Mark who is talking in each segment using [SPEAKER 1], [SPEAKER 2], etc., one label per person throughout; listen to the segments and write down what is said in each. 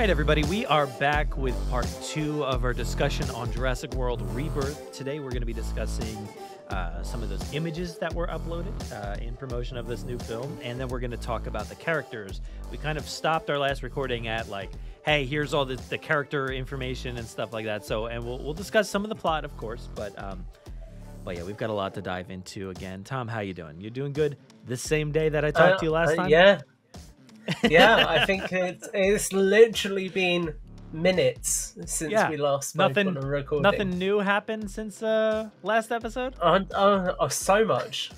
[SPEAKER 1] right, everybody, we are back with part two of our discussion on Jurassic World Rebirth. Today, we're going to be discussing uh, some of those images that were uploaded uh, in promotion of this new film, and then we're going to talk about the characters. We kind of stopped our last recording at like, hey, here's all the, the character information and stuff like that. So, and we'll, we'll discuss some of the plot, of course, but um, but yeah, we've got a lot to dive into again. Tom, how you doing? You doing good? The same day that I talked
[SPEAKER 2] Uh,
[SPEAKER 1] to you last
[SPEAKER 2] uh,
[SPEAKER 1] time?
[SPEAKER 2] Yeah. Yeah, I think it's it's literally been minutes since
[SPEAKER 1] Yeah,
[SPEAKER 2] we last
[SPEAKER 1] Nothing,
[SPEAKER 2] on a recording.
[SPEAKER 1] nothing new happened since uh last episode.
[SPEAKER 2] Oh, oh, oh, so much,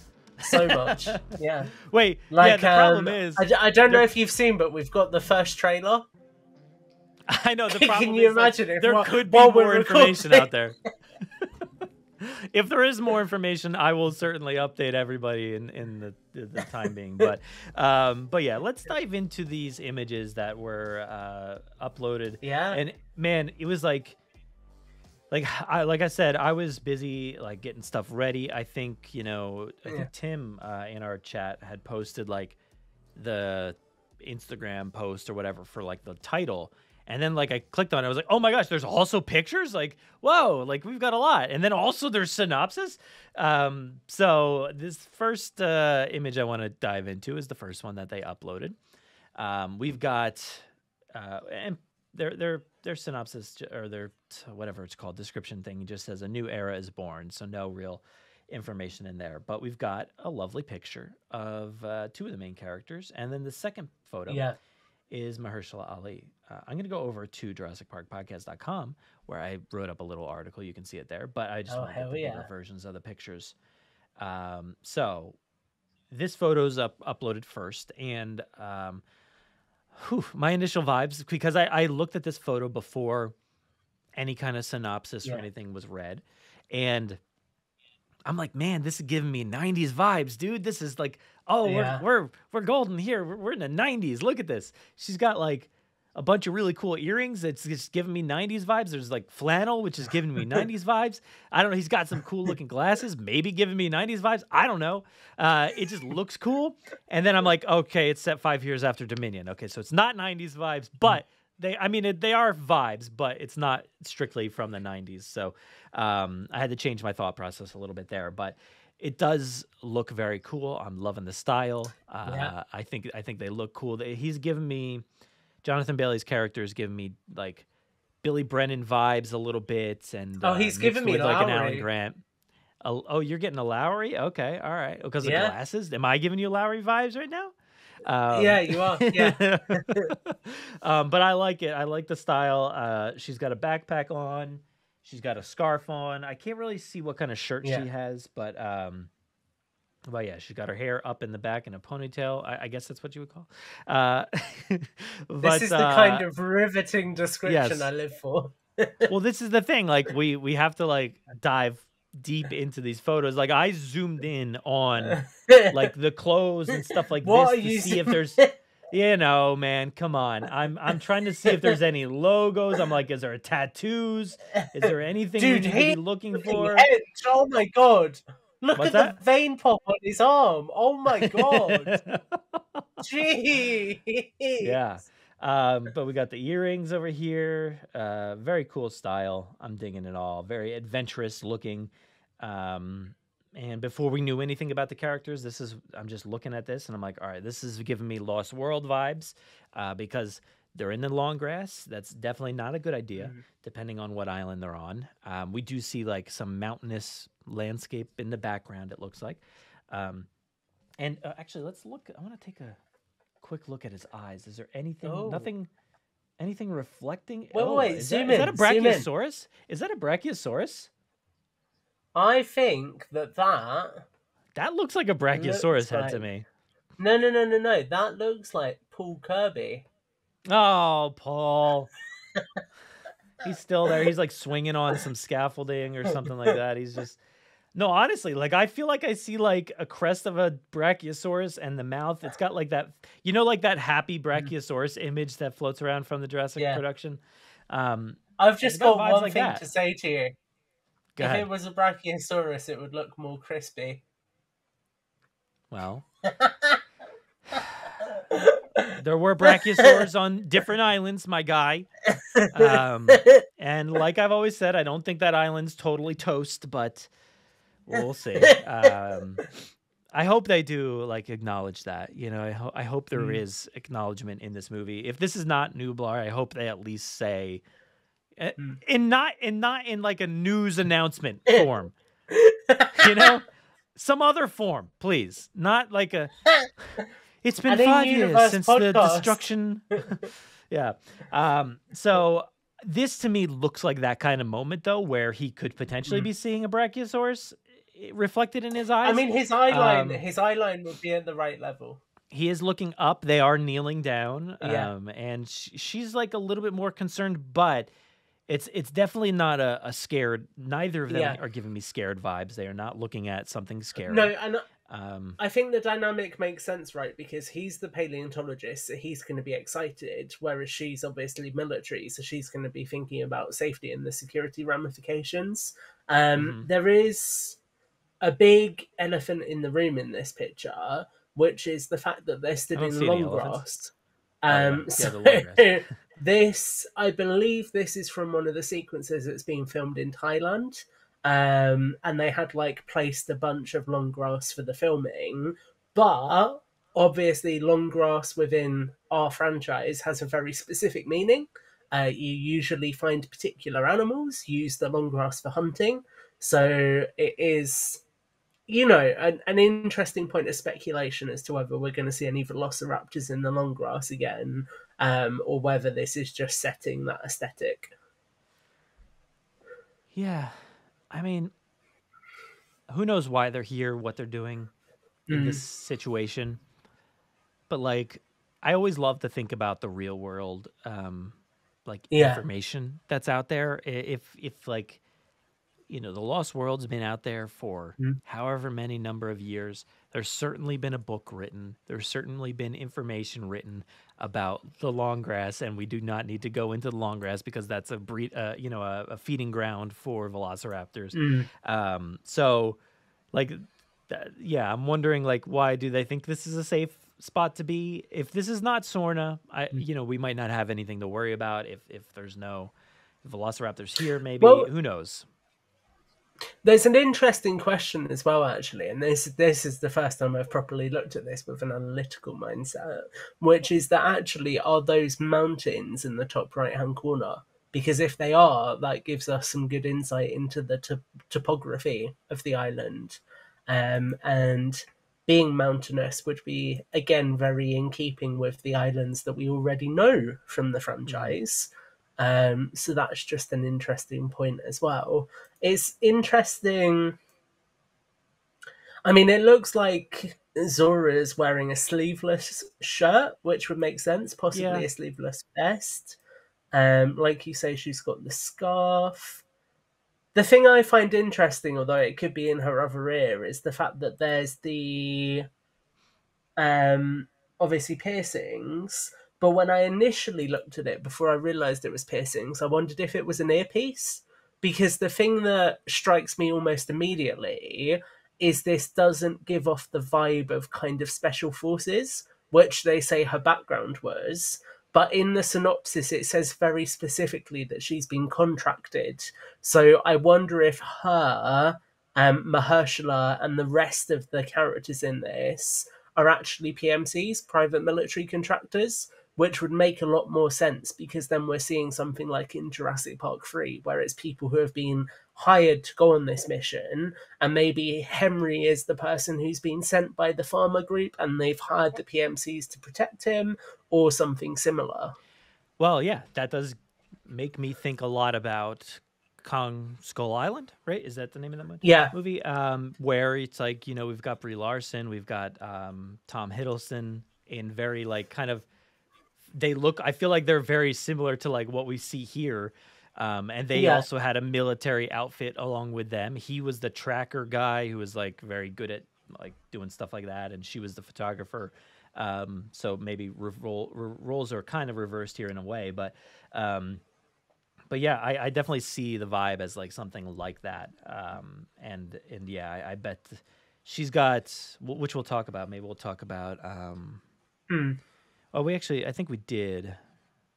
[SPEAKER 2] so much. Yeah,
[SPEAKER 1] Wait,
[SPEAKER 2] like
[SPEAKER 1] yeah. The problem
[SPEAKER 2] um,
[SPEAKER 1] is,
[SPEAKER 2] I, I don't know if you've seen, but we've got the first trailer.
[SPEAKER 1] I know the
[SPEAKER 2] Can you
[SPEAKER 1] is, like,
[SPEAKER 2] imagine if
[SPEAKER 1] there
[SPEAKER 2] while-
[SPEAKER 1] could be more information out there. if there is more information, I will certainly update everybody in in the the, time being. But um, but yeah, let's dive into these images that were uh, uploaded.
[SPEAKER 2] Yeah,
[SPEAKER 1] And man, it was like. Like I like I said, I was busy like getting stuff ready. I think you know, I
[SPEAKER 2] Yeah.
[SPEAKER 1] think Tim uh, in our chat had posted like the Instagram post or whatever for like the title. And then like I clicked on it, I was like, oh my gosh, there's also pictures? Like, whoa, like we've got a lot. And then also there's synopsis. Um, so this first uh, image I want to dive into is the first one that they uploaded. Um, we've got uh, and their their their synopsis or their whatever it's called description thing just says a new era is born. So no real information in there. But we've got a lovely picture of uh, two of the main characters, and then the second photo
[SPEAKER 2] yeah,
[SPEAKER 1] is Mahershala Ali. Uh, I'm going to go over to JurassicParkPodcast.com where I wrote up a little article. You can see it there, but I just
[SPEAKER 2] Oh,
[SPEAKER 1] want to get the bigger
[SPEAKER 2] yeah.
[SPEAKER 1] versions of the pictures. Um, so this photo's up uploaded first, and um, whew, my initial vibes because I, I looked at this photo before any kind of synopsis or anything was read, and I'm like, man, this is giving me 90s vibes, dude. This is like, oh,
[SPEAKER 2] Yeah.
[SPEAKER 1] we're, we're we're golden here. We're, we're in the 90s. Look at this. She's got like a bunch of really cool earrings. It's just giving me 90s vibes. There's like flannel, which is giving me 90s vibes. I don't know. He's got some cool looking glasses, maybe giving me 90s vibes. I don't know. Uh, it just looks cool. And then I'm like, okay, it's set five years after Dominion. Okay, so it's not 90s vibes, but they, I mean, it, they are vibes, but it's not strictly from the 90s. So um, I had to change my thought process a little bit there, but it does look very cool. I'm loving the style. Uh,
[SPEAKER 2] Yeah.
[SPEAKER 1] I think I think they look cool. They, he's given me Jonathan Bailey's character is giving me like Billy Brennan vibes a little bit, and
[SPEAKER 2] Oh,
[SPEAKER 1] uh,
[SPEAKER 2] he's giving me
[SPEAKER 1] like an Alan Grant. Oh, oh, you're getting a Lowry? Okay, all right. Because of glasses. Am I giving you Lowry vibes right now? Um,
[SPEAKER 2] yeah, you are. Yeah,
[SPEAKER 1] um, but I like it. I like the style. Uh, she's got a backpack on. She's got a scarf on. I can't really see what kind of shirt
[SPEAKER 2] Yeah.
[SPEAKER 1] she has, but um, but yeah, she's got her hair up in the back in a ponytail. I, I guess that's what you would call. Uh, but,
[SPEAKER 2] this is the
[SPEAKER 1] uh,
[SPEAKER 2] kind of riveting description
[SPEAKER 1] yes.
[SPEAKER 2] I live for.
[SPEAKER 1] well, this is the thing. Like we we have to like dive deep into these photos. Like I zoomed in on like the clothes and stuff like
[SPEAKER 2] what
[SPEAKER 1] this to see if there's you know, man, come on. I'm I'm trying to see if there's any logos. I'm like, is there tattoos? Is there anything
[SPEAKER 2] Dude,
[SPEAKER 1] to be looking for?
[SPEAKER 2] Edge, Oh my god! Look
[SPEAKER 1] What's
[SPEAKER 2] at
[SPEAKER 1] that?
[SPEAKER 2] the vein pop on his arm. Oh my god! Gee.
[SPEAKER 1] yeah. Um, but we got the earrings over here. Uh, very cool style. I'm digging it all. Very adventurous looking. Um, and before we knew anything about the characters, this is I'm just looking at this and I'm like, all right, this is giving me Lost World vibes uh, because they're in the long grass. That's definitely not a good idea,
[SPEAKER 2] Mhm.
[SPEAKER 1] depending on what island they're on. Um, we do see like some mountainous landscape in the background. It looks like. Um, and uh, actually, let's look. I want to take a quick look at his eyes. Is there anything?
[SPEAKER 2] Oh.
[SPEAKER 1] Nothing. Anything reflecting?
[SPEAKER 2] Wait,
[SPEAKER 1] oh,
[SPEAKER 2] wait,
[SPEAKER 1] is
[SPEAKER 2] zoom
[SPEAKER 1] that, is that a
[SPEAKER 2] in, in.
[SPEAKER 1] brachiosaurus? Is that a brachiosaurus?
[SPEAKER 2] I think that that.
[SPEAKER 1] That looks like a brachiosaurus head to me.
[SPEAKER 2] No, no, no, no, no. That looks like Paul Kirby.
[SPEAKER 1] Oh, Paul. He's still there. He's like swinging on some scaffolding or something like that. He's just no, honestly, like I feel like I see like a crest of a brachiosaurus and the mouth. It's got like that, you know, like that happy brachiosaurus image that floats around from the Jurassic
[SPEAKER 2] Yeah.
[SPEAKER 1] production. Um,
[SPEAKER 2] I've just
[SPEAKER 1] got
[SPEAKER 2] got, one
[SPEAKER 1] like
[SPEAKER 2] thing
[SPEAKER 1] that.
[SPEAKER 2] to say to you.
[SPEAKER 1] Go
[SPEAKER 2] if
[SPEAKER 1] ahead.
[SPEAKER 2] it was a Brachiosaurus, it would look more crispy.
[SPEAKER 1] Well, there were brachiosaurs on different islands, my guy. Um, and like I've always said, I don't think that island's totally toast, but we'll see. Um, I hope they do like acknowledge that. You know, I, ho- I hope there is
[SPEAKER 2] Mm.
[SPEAKER 1] acknowledgement in this movie. If this is not Nublar, I hope they at least say,
[SPEAKER 2] Mm.
[SPEAKER 1] in not in not in like a news announcement form. you know, some other form, please. Not like a. It's been five years since the destruction. yeah. Um. So this to me looks like that kind of moment though, where he could potentially
[SPEAKER 2] Mm.
[SPEAKER 1] be seeing a brachiosaurus eh, reflected in his eyes.
[SPEAKER 2] I mean, his eye line,
[SPEAKER 1] Um,
[SPEAKER 2] his eye line would be at the right level.
[SPEAKER 1] he is looking up. They are kneeling down.
[SPEAKER 2] Yeah.
[SPEAKER 1] Um, and sh- she's like a little bit more concerned, but it's it's definitely not a, a scared. Neither of them
[SPEAKER 2] Yeah.
[SPEAKER 1] are giving me scared vibes. They are not looking at something scary.
[SPEAKER 2] No, and
[SPEAKER 1] Um,
[SPEAKER 2] I think the dynamic makes sense, right? Because he's the paleontologist, so he's going to be excited, whereas she's obviously military, so she's going to be thinking about safety and the security ramifications. Um,
[SPEAKER 1] Mhm.
[SPEAKER 2] there is a big elephant in the room in this picture, which is the fact that they're stood in long
[SPEAKER 1] elephants.
[SPEAKER 2] grass.
[SPEAKER 1] Oh, yeah.
[SPEAKER 2] Um,
[SPEAKER 1] Yeah,
[SPEAKER 2] so
[SPEAKER 1] the long grass.
[SPEAKER 2] this, I believe, this is from one of the sequences that's being filmed in Thailand um, and they had like placed a bunch of long grass for the filming. But obviously, long grass within our franchise has a very specific meaning. Uh, you usually find particular animals use the long grass for hunting, so it is, you know, an, an interesting point of speculation as to whether we're going to see any velociraptors in the long grass again, um, or whether this is just setting that aesthetic.
[SPEAKER 1] yeah, I mean, who knows why they're here, what they're doing in
[SPEAKER 2] Mm.
[SPEAKER 1] this situation. But like, I always love to think about the real world, um, like
[SPEAKER 2] Yeah.
[SPEAKER 1] information that's out there. If if like, you know, the Lost World's been out there for
[SPEAKER 2] Mm.
[SPEAKER 1] however many number of years. There's certainly been a book written. There's certainly been information written about the long grass, and we do not need to go into the long grass because that's a breed, uh, you know, a, a feeding ground for velociraptors.
[SPEAKER 2] Mm.
[SPEAKER 1] Um, so, like, th- yeah, I'm wondering, like, why do they think this is a safe spot to be? If this is not Sorna, I,
[SPEAKER 2] Mm.
[SPEAKER 1] you know, we might not have anything to worry about. If if there's no velociraptors here, maybe
[SPEAKER 2] Well-
[SPEAKER 1] who knows?
[SPEAKER 2] There's an interesting question as well, actually, and this this is the first time I've properly looked at this with an analytical mindset, which is that actually are those mountains in the top right hand corner? Because if they are, that gives us some good insight into the top- topography of the island, um, and being mountainous would be again very in keeping with the islands that we already know from the franchise. Um, so that's just an interesting point as well. It's interesting. I mean, it looks like Zora is wearing a sleeveless shirt, which would make sense, possibly
[SPEAKER 1] Yeah.
[SPEAKER 2] a sleeveless vest. Um, like you say, she's got the scarf. The thing I find interesting, although it could be in her other ear, is the fact that there's the um obviously piercings. But when I initially looked at it before I realized it was piercings, I wondered if it was an earpiece. Because the thing that strikes me almost immediately is this doesn't give off the vibe of kind of special forces, which they say her background was. But in the synopsis, it says very specifically that she's been contracted. So I wonder if her, um, Mahershala, and the rest of the characters in this are actually PMCs, private military contractors, which would make a lot more sense because then we're seeing something like in Jurassic Park 3, where it's people who have been hired to go on this mission, and maybe Henry is the person who's been sent by the pharma group and they've hired the PMCs to protect him, or something similar.
[SPEAKER 1] Well, yeah, that does make me think a lot about Kong Skull Island, right? Is that the name of that movie?
[SPEAKER 2] Yeah.
[SPEAKER 1] movie um, where it's like you know we've got Brie Larson, we've got um, Tom Hiddleston in very like kind of they look. I feel like they're very similar to like what we see here. Um, and they
[SPEAKER 2] Yeah.
[SPEAKER 1] also had a military outfit along with them. He was the tracker guy who was like very good at like doing stuff like that, and she was the photographer. Um, so maybe re- role, re- roles are kind of reversed here in a way, but um, but yeah, I, I definitely see the vibe as like something like that. Um, and and yeah, I, I bet she's got wh- which we'll talk about. Maybe we'll talk about um,
[SPEAKER 2] Hmm.
[SPEAKER 1] Oh, we actually, I think we did.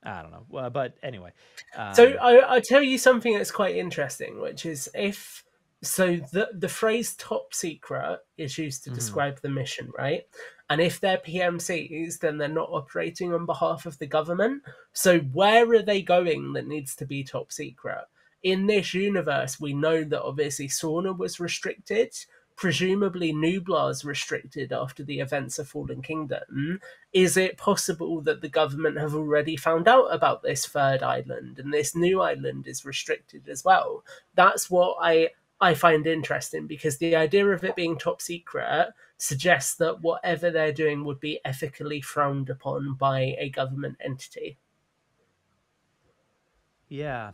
[SPEAKER 1] I don't know. Well, but anyway. Um,
[SPEAKER 2] So I, I tell you something that's quite interesting, which is if so the the phrase top secret is used to
[SPEAKER 1] Mhm.
[SPEAKER 2] describe the mission, right? And if they're PMCs, then they're not operating on behalf of the government. So where are they going that needs to be top secret? In this universe, we know that obviously Sorna was restricted. Presumably, Nublar's restricted after the events of Fallen Kingdom. Is it possible that the government have already found out about this third island and this new island is restricted as well? That's what I I find interesting because the idea of it being top secret suggests that whatever they're doing would be ethically frowned upon by a government entity.
[SPEAKER 1] Yeah.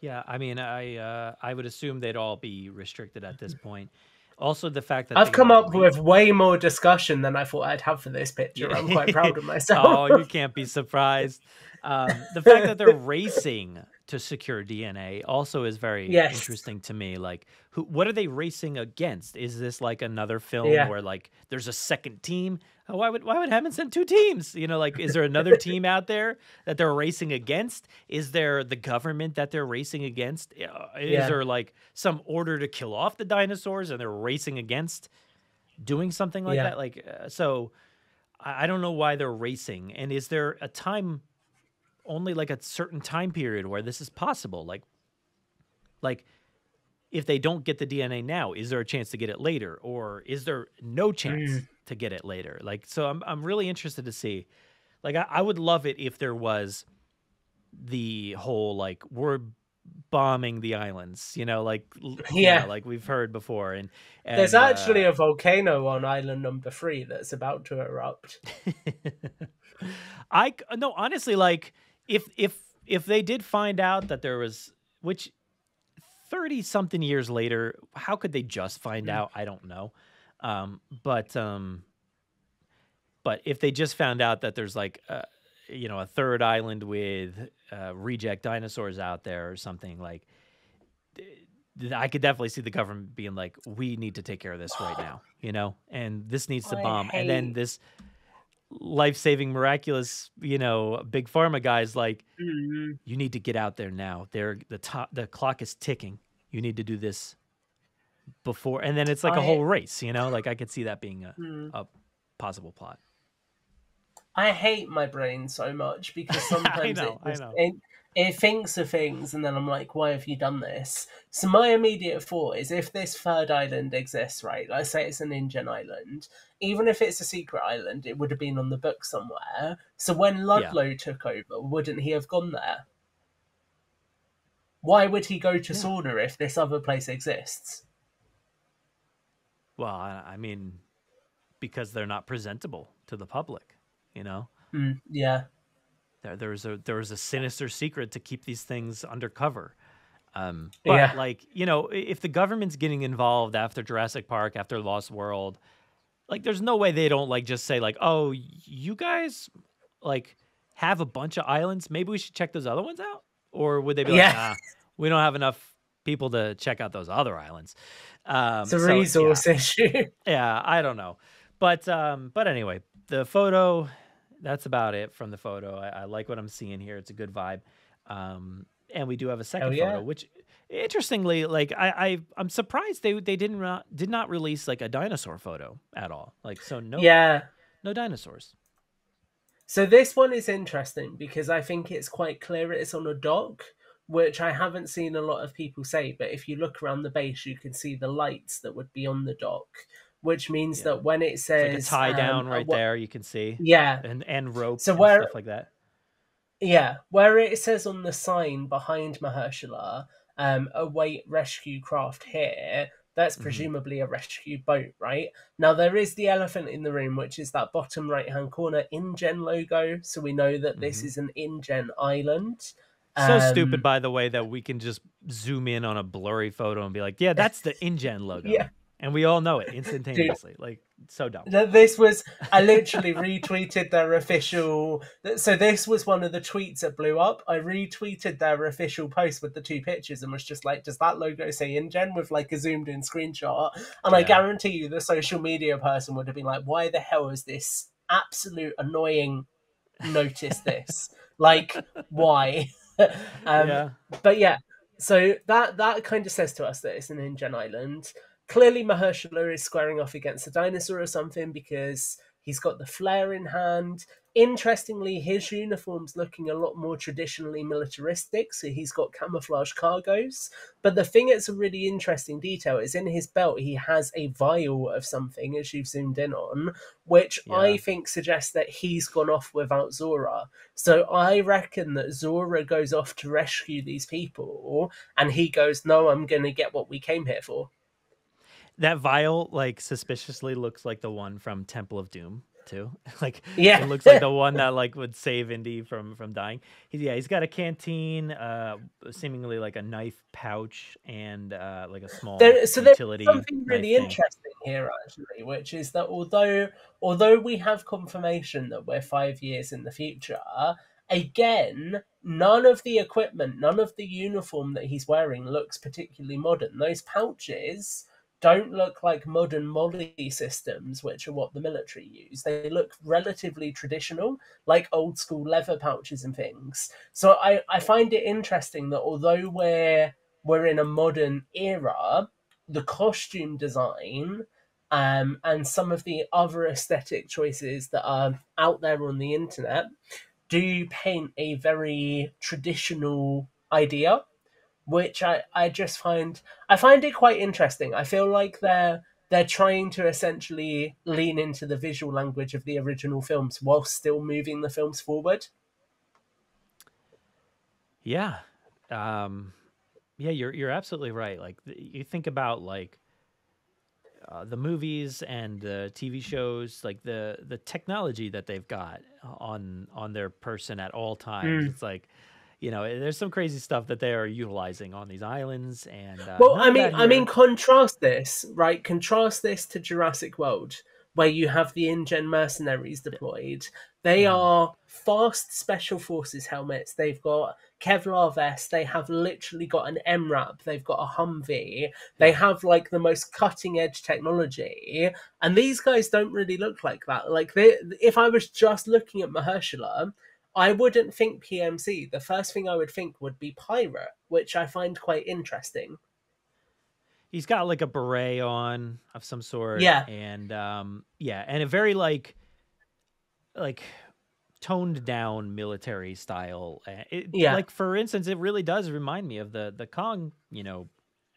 [SPEAKER 1] Yeah, I mean, I uh, I would assume they'd all be restricted at this point. Also, the fact that
[SPEAKER 2] I've come up with way more discussion than I thought I'd have for this picture. I'm quite proud of myself.
[SPEAKER 1] oh, you can't be surprised. Um, the fact that they're racing to secure DNA also is very
[SPEAKER 2] Yes.
[SPEAKER 1] interesting to me. Like, who? What are they racing against? Is this like another film
[SPEAKER 2] Yeah.
[SPEAKER 1] where like there's a second team? Oh, why would why would Hammond send two teams? You know, like is there another team out there that they're racing against? Is there the government that they're racing against? Is
[SPEAKER 2] Yeah.
[SPEAKER 1] there like some order to kill off the dinosaurs and they're racing against doing something like
[SPEAKER 2] Yeah.
[SPEAKER 1] that? Like, uh, so I I don't know why they're racing. And is there a time, only like a certain time period where this is possible? Like, like if they don't get the DNA now, is there a chance to get it later, or is there no chance
[SPEAKER 2] Mm.
[SPEAKER 1] To get it later? Like, so I'm I'm really interested to see. Like, I, I would love it if there was the whole like we're bombing the islands, you know, like
[SPEAKER 2] Yeah.
[SPEAKER 1] know, like we've heard before, and, and
[SPEAKER 2] There's actually
[SPEAKER 1] uh,
[SPEAKER 2] a volcano on island number three that's about to erupt.
[SPEAKER 1] I no, honestly, like if if if they did find out that there was which thirty something years later, how could they just find
[SPEAKER 2] Mm.
[SPEAKER 1] out? I don't know. Um, but um, but if they just found out that there's like uh, you know a third island with uh, reject dinosaurs out there or something like. I could definitely see the government being like, "We need to take care of this right now," you know, and this needs to
[SPEAKER 2] I
[SPEAKER 1] bomb. And then this life-saving, miraculous, you know, big pharma guys like,
[SPEAKER 2] Mm.
[SPEAKER 1] you need to get out there now. They're the top. The clock is ticking. You need to do this before, and then it's like a
[SPEAKER 2] I-
[SPEAKER 1] whole race. You know, like I could see that being a,
[SPEAKER 2] Mm.
[SPEAKER 1] a possible plot.
[SPEAKER 2] I hate my brain so much because sometimes
[SPEAKER 1] know,
[SPEAKER 2] it, just- it it thinks of things and then I'm like, why have you done this? So my immediate thought is if this third island exists, right? Let's say it's an InGen island. Even if it's a secret island, it would have been on the book somewhere. So when Ludlow took over, wouldn't he have gone there? Why would he go to
[SPEAKER 1] Yeah.
[SPEAKER 2] Sorna if this other place exists?
[SPEAKER 1] Well, I, I mean, because they're not presentable to the public. You know,
[SPEAKER 2] Mm, yeah.
[SPEAKER 1] there there's a there was a sinister secret to keep these things undercover. Um, but
[SPEAKER 2] Yeah.
[SPEAKER 1] like you know, if the government's getting involved after Jurassic Park, after Lost World, like there's no way they don't like just say like, oh, you guys like have a bunch of islands. Maybe we should check those other ones out, or would they be like,
[SPEAKER 2] Yeah.
[SPEAKER 1] nah, we don't have enough people to check out those other islands. Um,
[SPEAKER 2] It's a
[SPEAKER 1] so, yeah.
[SPEAKER 2] resource issue.
[SPEAKER 1] Yeah, I don't know, but um, but anyway, the photo. That's about it from the photo. I, I like what I'm seeing here. It's a good vibe. Um, and we do have a second
[SPEAKER 2] yeah.
[SPEAKER 1] photo, which interestingly, like I, I I'm surprised they they didn't ra- did not release like a dinosaur photo at all. Like so no
[SPEAKER 2] yeah.
[SPEAKER 1] no dinosaurs.
[SPEAKER 2] So this one is interesting because I think it's quite clear it's on a dock, which I haven't seen a lot of people say. But if you look around the base, you can see the lights that would be on the dock, which means
[SPEAKER 1] Yeah.
[SPEAKER 2] that when it
[SPEAKER 1] It's like
[SPEAKER 2] says
[SPEAKER 1] tie down
[SPEAKER 2] um,
[SPEAKER 1] right
[SPEAKER 2] uh, wha-
[SPEAKER 1] there. You can see
[SPEAKER 2] yeah,
[SPEAKER 1] and and rope
[SPEAKER 2] So
[SPEAKER 1] and
[SPEAKER 2] where-
[SPEAKER 1] stuff like that.
[SPEAKER 2] yeah, where it says on the sign behind Mahershala, um, await rescue craft here. That's
[SPEAKER 1] Mhm.
[SPEAKER 2] presumably a rescue boat, right? Now there is the elephant in the room, which is that bottom right hand corner InGen logo, so we know that this
[SPEAKER 1] Mhm.
[SPEAKER 2] is an InGen island.
[SPEAKER 1] So
[SPEAKER 2] Um,
[SPEAKER 1] stupid, by the way, that we can just zoom in on a blurry photo and be like, "Yeah, that's the InGen logo,"
[SPEAKER 2] Yeah.
[SPEAKER 1] and we all know it instantaneously. Like, so dumb.
[SPEAKER 2] This was I literally retweeted their official. So this was one of the tweets that blew up. I retweeted their official post with the two pictures and was just like, "Does that logo say InGen?" with like a zoomed in screenshot? And I guarantee you, the social media person would have been like, "Why the hell is this absolute annoying notice this. like, why? um,
[SPEAKER 1] yeah.
[SPEAKER 2] But yeah, so that that kind of says to us that it's an InGen island. Clearly, Mahershala is squaring off against a dinosaur or something because he's got the flare in hand. Interestingly, his uniform's looking a lot more traditionally militaristic, so he's got camouflage cargoes. But the thing that's a really interesting detail is in his belt, he has a vial of something, as you've zoomed in on, which
[SPEAKER 1] Yeah.
[SPEAKER 2] I think suggests that he's gone off without Zora. So I reckon that Zora goes off to rescue these people, and he goes, No, I'm going to get what we came here for.
[SPEAKER 1] That vial, like, suspiciously looks like the one from Temple of Doom, too. like,
[SPEAKER 2] Yeah.
[SPEAKER 1] it looks like the one that like would save Indy from from dying. He's yeah, he's got a canteen, uh, seemingly like a knife pouch, and uh, like a small
[SPEAKER 2] There, so there's
[SPEAKER 1] utility.
[SPEAKER 2] something really
[SPEAKER 1] thing.
[SPEAKER 2] interesting here, actually, which is that although although we have confirmation that we're five years in the future, again, none of the equipment, none of the uniform that he's wearing looks particularly modern. Those pouches don't look like modern MOLLE systems, which are what the military use. They look relatively traditional, like old school leather pouches and things. So I, I find it interesting that although we're we're in a modern era, the costume design um, and some of the other aesthetic choices that are out there on the internet do paint a very traditional idea which I, I just find I find it quite interesting. I feel like they're they're trying to essentially lean into the visual language of the original films while still moving the films forward.
[SPEAKER 1] Yeah. Um yeah, you're you're absolutely right. Like you think about like uh, the movies and the TV shows, like the the technology that they've got on on their person at all times.
[SPEAKER 2] Mm.
[SPEAKER 1] It's like you know, there's some crazy stuff that they are utilizing on these islands and uh,
[SPEAKER 2] Well, I mean, I mean, contrast this, right? Contrast this to Jurassic World, where you have the InGen mercenaries deployed. They
[SPEAKER 1] Mhm.
[SPEAKER 2] are fast special forces helmets. They've got Kevlar vests. They have literally got an MRAP. They've got a Humvee. They have like the most cutting edge technology. And these guys don't really look like that. Like, they, if I was just looking at Mahershala, I wouldn't think PMC. The first thing I would think would be pirate, which I find quite interesting.
[SPEAKER 1] he's got like a beret on of some sort
[SPEAKER 2] Yeah.
[SPEAKER 1] and um yeah and a very like like toned down military style uh, it,
[SPEAKER 2] Yeah.
[SPEAKER 1] like for instance it really does remind me of the the kong you know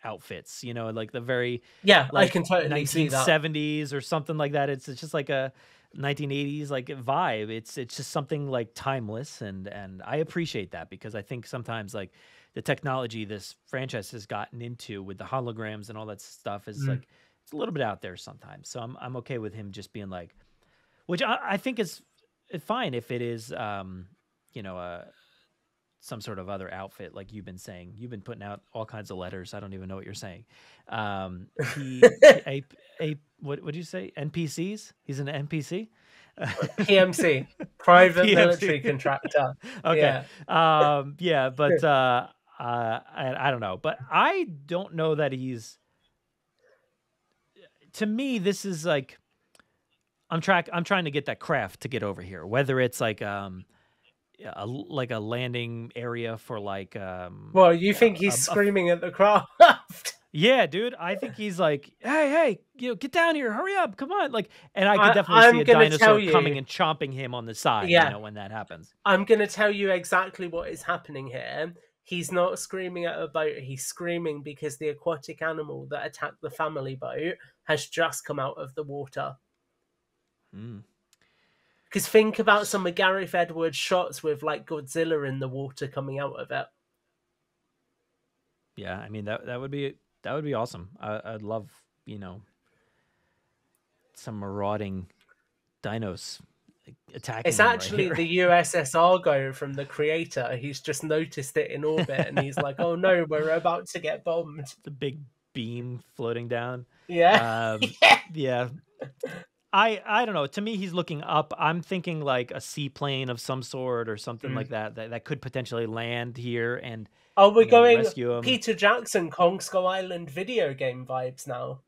[SPEAKER 1] outfits you know like the very
[SPEAKER 2] Yeah,
[SPEAKER 1] like
[SPEAKER 2] I can totally see that.
[SPEAKER 1] 1970s or something like that it's, it's just like a 1980s like vibe it's it's just something like timeless and and i appreciate that because i think sometimes like the technology this franchise has gotten into with the holograms and all that stuff is
[SPEAKER 2] Mm.
[SPEAKER 1] like it's a little bit out there sometimes so i'm, I'm okay with him just being like which i, I think is fine if it is um you know uh some sort of other outfit like you've been saying. You've been putting out all kinds of letters. I don't even know what you're saying. Um he a a what would you say? Npcs he's an npc
[SPEAKER 2] PMC, private
[SPEAKER 1] PMC.
[SPEAKER 2] military contractor.
[SPEAKER 1] okay.
[SPEAKER 2] Yeah.
[SPEAKER 1] um yeah but uh uh I, I don't know. But i don't know that he's to me this is like i'm track i'm trying to get that craft to get over here. Whether it's like um a, like a landing area for like um
[SPEAKER 2] Well, you think
[SPEAKER 1] a-
[SPEAKER 2] he's
[SPEAKER 1] a-
[SPEAKER 2] screaming at the craft?
[SPEAKER 1] Yeah, dude. I think he's like, hey, hey, you know, get down here, hurry up, come on, like. And I could definitely
[SPEAKER 2] I'm
[SPEAKER 1] see a dinosaur
[SPEAKER 2] you-
[SPEAKER 1] coming and chomping him on the side.
[SPEAKER 2] Yeah.
[SPEAKER 1] you know, when that happens.
[SPEAKER 2] I'm going to tell you exactly what is happening here. He's not screaming at a boat. He's screaming because the aquatic animal that attacked the family boat has just come out of the water.
[SPEAKER 1] Mm.
[SPEAKER 2] Because think about some of Gareth Edwards' shots with like Godzilla in the water coming out of it.
[SPEAKER 1] Yeah, I mean that that would be that would be awesome. I, I'd love you know some marauding dinos attacking.
[SPEAKER 2] It's
[SPEAKER 1] him right
[SPEAKER 2] actually the USS Argo from the creator. He's just noticed it in orbit and he's like, oh no, we're about to get bombed.
[SPEAKER 1] the big beam floating down.
[SPEAKER 2] Yeah.
[SPEAKER 1] Um,
[SPEAKER 2] yeah.
[SPEAKER 1] yeah. I I don't know. To me, he's looking up. I'm thinking like a seaplane of some sort or something
[SPEAKER 2] Mm.
[SPEAKER 1] like that, that that could potentially land here and
[SPEAKER 2] Oh, we're
[SPEAKER 1] you know,
[SPEAKER 2] going
[SPEAKER 1] rescue him.
[SPEAKER 2] Peter Jackson, Kong Skull Island video game vibes now.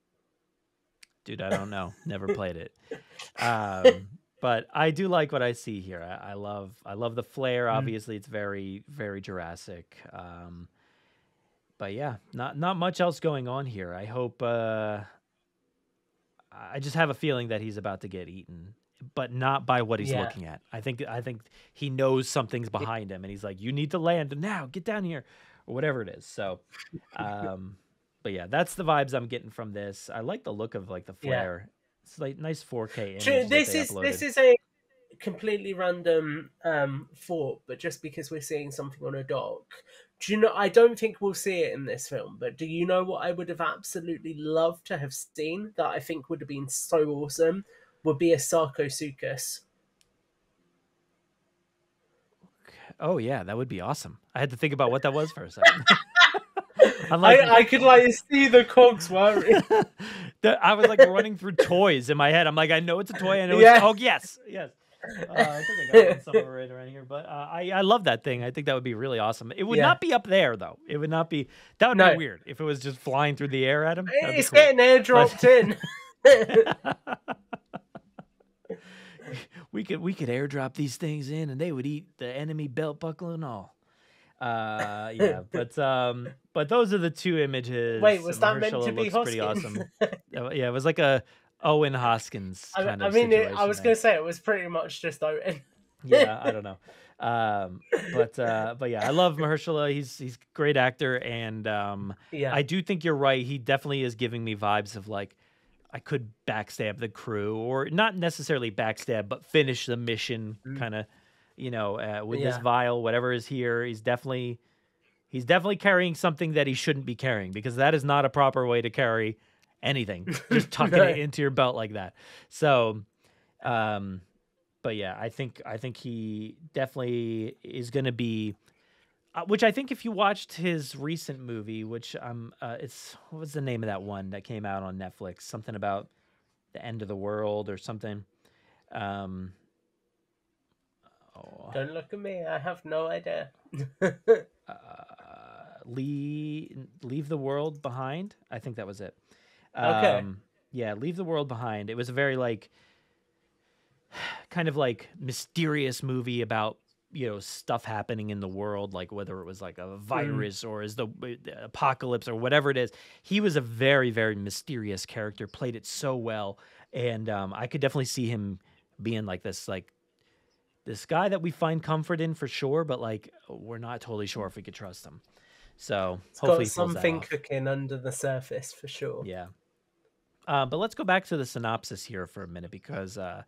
[SPEAKER 1] Dude, I don't know. Never played it. Um, but I do like what I see here. I, I love I love the flare.
[SPEAKER 2] Mm.
[SPEAKER 1] Obviously, it's very very Jurassic. Um, but yeah, not not much else going on here. I hope. Uh, I just have a feeling that he's about to get eaten, but not by what he's
[SPEAKER 2] Yeah.
[SPEAKER 1] looking at. I think I think he knows something's behind him, and he's like, "You need to land now. Get down here," or whatever it is. So, um, but yeah, that's the vibes I'm getting from this. I like the look of like the
[SPEAKER 2] Yeah.
[SPEAKER 1] flare. It's like nice 4K.
[SPEAKER 2] True, this is this is a completely random um thought, but just because we're seeing something on a dock, do you know? I don't think we'll see it in this film, but do you know what I would have absolutely loved to have seen that I think would have been so awesome? Would be a Sarcosuchus.
[SPEAKER 1] Oh yeah, that would be awesome. I had to think about what that was for a second. Like,
[SPEAKER 2] I, I could like see the cogs
[SPEAKER 1] the- I was like running through toys in my head. I'm like, I know it's a toy. I know.
[SPEAKER 2] Yeah.
[SPEAKER 1] It's, oh yes, yes. Uh, I think I got somewhere right around here, but uh, I I love that thing. I think that would be really awesome. It would
[SPEAKER 2] Yeah.
[SPEAKER 1] not be up there though. It would not be. That would
[SPEAKER 2] No.
[SPEAKER 1] be weird if it was just flying through the air at him.
[SPEAKER 2] It's
[SPEAKER 1] cool.
[SPEAKER 2] getting airdropped in.
[SPEAKER 1] we could we could airdrop these things in, and they would eat the enemy belt buckle and all. Uh, yeah, but um, but those are the two images.
[SPEAKER 2] Wait, was that meant to be
[SPEAKER 1] pretty awesome. Yeah, it was like a Owen Hoskins
[SPEAKER 2] I, I mean, it, I was gonna say it was pretty much just Owen.
[SPEAKER 1] yeah, I don't know. Um, but uh, but yeah, I love Mahershala. He's he's a great actor, and um,
[SPEAKER 2] Yeah,
[SPEAKER 1] I do think you're right. He definitely is giving me vibes of like I could backstab the crew, or not necessarily backstab, but finish the mission,
[SPEAKER 2] Mm.
[SPEAKER 1] kind of, you know, uh, with this vial, whatever is here. He's definitely he's definitely carrying something that he shouldn't be carrying because that is not a proper way to carry anything. Just tucking it into your belt like that. So, um, but yeah, I think I think he definitely is going to be. Uh, which I think if you watched his recent movie, which um, uh, it's what was the name of that one that came out on Netflix? Something about the end of the world or something. Um, oh,
[SPEAKER 2] don't look at me. I have no idea.
[SPEAKER 1] uh, leave leave the world behind. I think that was it.
[SPEAKER 2] Okay.
[SPEAKER 1] Um, yeah, leave the world behind. It was a very like kind of like mysterious movie about you know stuff happening in the world like whether it was like a virus or is the the apocalypse or whatever it is he was a very very mysterious character played it so well and um, i could definitely see him being like this like this guy that we find comfort in for sure but like we're not totally sure if we could trust him so
[SPEAKER 2] It's
[SPEAKER 1] hopefully
[SPEAKER 2] got
[SPEAKER 1] he pulls that
[SPEAKER 2] something cooking under the surface for sure.
[SPEAKER 1] Yeah. Uh, but let's go back to the synopsis here for a minute because uh,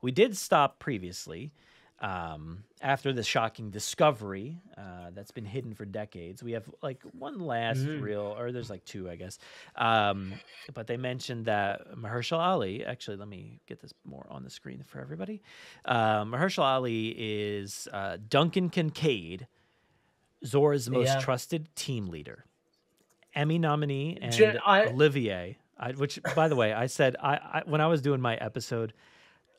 [SPEAKER 1] we did stop previously um, after the shocking discovery uh, that's been hidden for decades. We have like one last
[SPEAKER 2] Mhm.
[SPEAKER 1] real, or there's like two, I guess. Um, but they mentioned that Mahershala Ali, actually, let me get this more on the screen for everybody. Uh, Mahershala Ali is uh, Duncan Kincaid, Zora's most
[SPEAKER 2] Yeah.
[SPEAKER 1] trusted team leader. Emmy nominee and
[SPEAKER 2] Ju- I-
[SPEAKER 1] Olivier. I, which, by the way, I said I, I when I was doing my episode,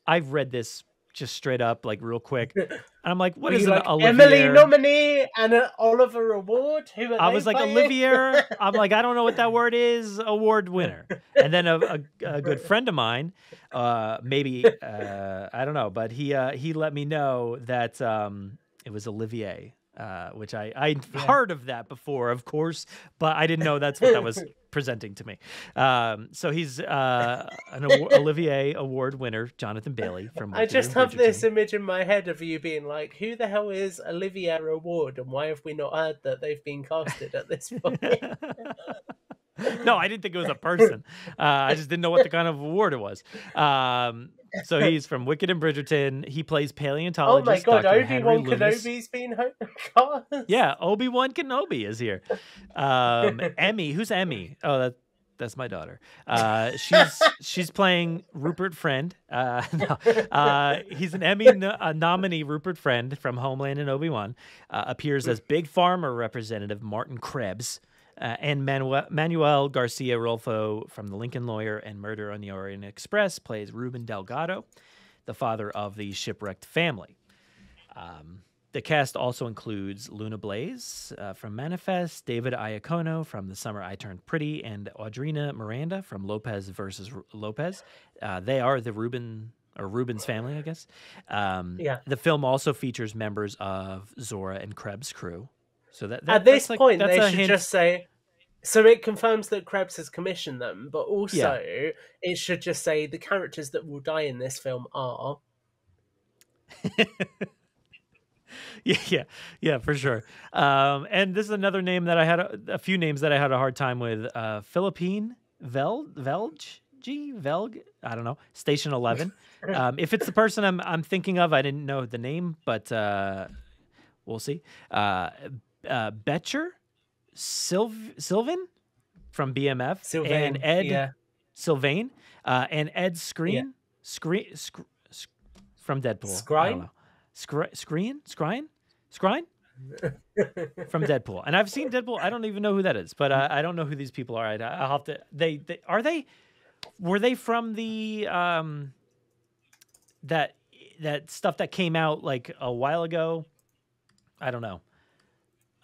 [SPEAKER 1] I've read this just straight up, like real quick. And I'm like, what
[SPEAKER 2] Were
[SPEAKER 1] is an
[SPEAKER 2] like
[SPEAKER 1] Olivier?
[SPEAKER 2] Emily nominee and an Oliver Award? Who
[SPEAKER 1] I was like? Olivier. I'm like, I don't know what that word is. Award winner. And then a, a, a good friend of mine, uh, maybe uh, I don't know, but he uh, he let me know that um, it was Olivier. Uh, which I I
[SPEAKER 2] Yeah.
[SPEAKER 1] heard of that before, of course, but I didn't know that's what that was presenting to me. Um, so he's uh, an Olivier Award winner, Jonathan Bailey from.
[SPEAKER 2] I just have this image in my head of you being like, "Who the hell is Olivier Award, and why have we not heard that they've been casted at this point?"
[SPEAKER 1] no, I didn't think it was a person. Uh, I just didn't know what the kind of award it was. Um, so he's from Wicked and Bridgerton. He plays paleontologist.
[SPEAKER 2] oh my god. Obi Wan Kenobi's been ho- cast.
[SPEAKER 1] Yeah, Obi Wan Kenobi is here. Um, Emmy, who's Emmy? Oh, that that's my daughter. Uh, she's she's playing Rupert Friend. Uh, no, uh, he's an Emmy no- nominee. Rupert Friend from Homeland and Obi Wan uh, appears as Big Pharma representative Martin Krebs. Uh, and Manuel, Manuel Garcia Rulfo from The Lincoln Lawyer and Murder on the Orient Express plays Ruben Delgado, the father of the shipwrecked family. Um, the cast also includes Luna Blaise uh, from Manifest, David Iacono from The Summer I Turned Pretty, and Audrina Miranda from Lopez versus R- Lopez. Uh, they are the Ruben or Ruben's family, I guess. Um,
[SPEAKER 2] Yeah.
[SPEAKER 1] The film also features members of Zora and Krebs' crew. So that, that
[SPEAKER 2] At this
[SPEAKER 1] like-
[SPEAKER 2] point, they should
[SPEAKER 1] hint.
[SPEAKER 2] just say. So it confirms that Krebs has commissioned them, but also it should just say the characters that will die in this film are.
[SPEAKER 1] yeah, yeah, yeah, for sure. Um, and this is another name that I had a, a few names that I had a hard time with. Uh, Philippine Vel Velge G Velg. I don't know. Station Eleven. um, if it's the person I'm I'm thinking of, I didn't know the name, but uh, we'll see. Uh, uh, Betcher, Sylv- Sylvan from BMF,
[SPEAKER 2] Sylvain.
[SPEAKER 1] and Ed
[SPEAKER 2] Yeah.
[SPEAKER 1] Sylvain, uh, and Ed Screen, Screen, sc- sc- from Deadpool. I
[SPEAKER 2] Scrine?
[SPEAKER 1] don't Screen, Scrine, Scrine from Deadpool. And I've seen Deadpool. I don't even know who that is, but uh, I don't know who these people are. I, I'll have to. They, they are they. Were they from the um that that stuff that came out like a while ago? I don't know.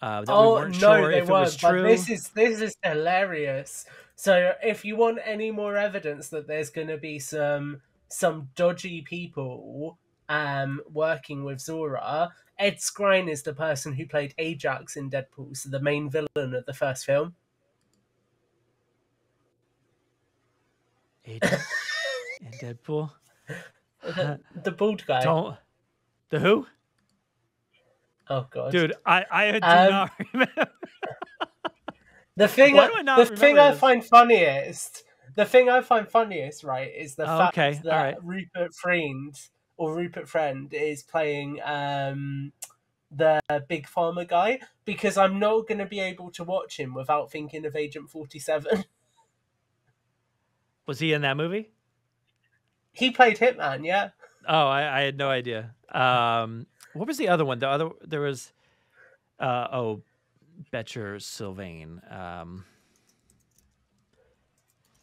[SPEAKER 1] Uh, that we
[SPEAKER 2] oh
[SPEAKER 1] weren't
[SPEAKER 2] no,
[SPEAKER 1] sure
[SPEAKER 2] they
[SPEAKER 1] if it was
[SPEAKER 2] weren't. But
[SPEAKER 1] true.
[SPEAKER 2] this is this is hilarious. So if you want any more evidence that there's going to be some some dodgy people um working with Zora, Ed Skrein is the person who played Ajax in Deadpool, so the main villain of the first film.
[SPEAKER 1] Agent in Deadpool.
[SPEAKER 2] the, the bald guy.
[SPEAKER 1] Don't. The who?
[SPEAKER 2] Oh god,
[SPEAKER 1] Dude, I I do
[SPEAKER 2] Um,
[SPEAKER 1] not remember.
[SPEAKER 2] The thing,
[SPEAKER 1] Why I
[SPEAKER 2] the thing
[SPEAKER 1] remember
[SPEAKER 2] I find funniest, the thing I find funniest, right, is the
[SPEAKER 1] Oh,
[SPEAKER 2] fact
[SPEAKER 1] okay,
[SPEAKER 2] that
[SPEAKER 1] alright.
[SPEAKER 2] Rupert Friend or Rupert Friend is playing um, the big pharma guy because I'm not going to be able to watch him without thinking of Agent Forty Seven.
[SPEAKER 1] Was he in that movie?
[SPEAKER 2] he played Hitman, yeah.
[SPEAKER 1] Oh, I, I had no idea. Um, what was the other one? The other there was, uh, oh, Betcher Sylvain. Um,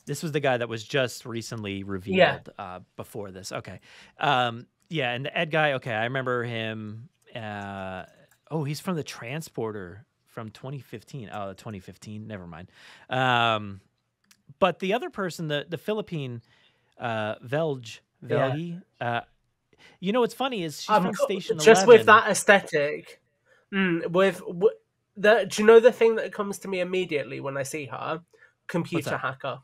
[SPEAKER 1] this was the guy that was just recently revealed uh, before this. Okay, um, yeah, and the Ed guy. Okay, I remember him. Uh, oh, he's from the Transporter from 2015. Oh, 2015. Never mind. Um, but the other person, the the Philippine uh, Velge
[SPEAKER 2] Yeah.
[SPEAKER 1] Uh, you know what's funny is she's
[SPEAKER 2] Um,
[SPEAKER 1] from Station
[SPEAKER 2] just
[SPEAKER 1] 11.
[SPEAKER 2] with that aesthetic, mm, with w- the, do you know the thing that comes to me immediately when I see her? Computer hacker.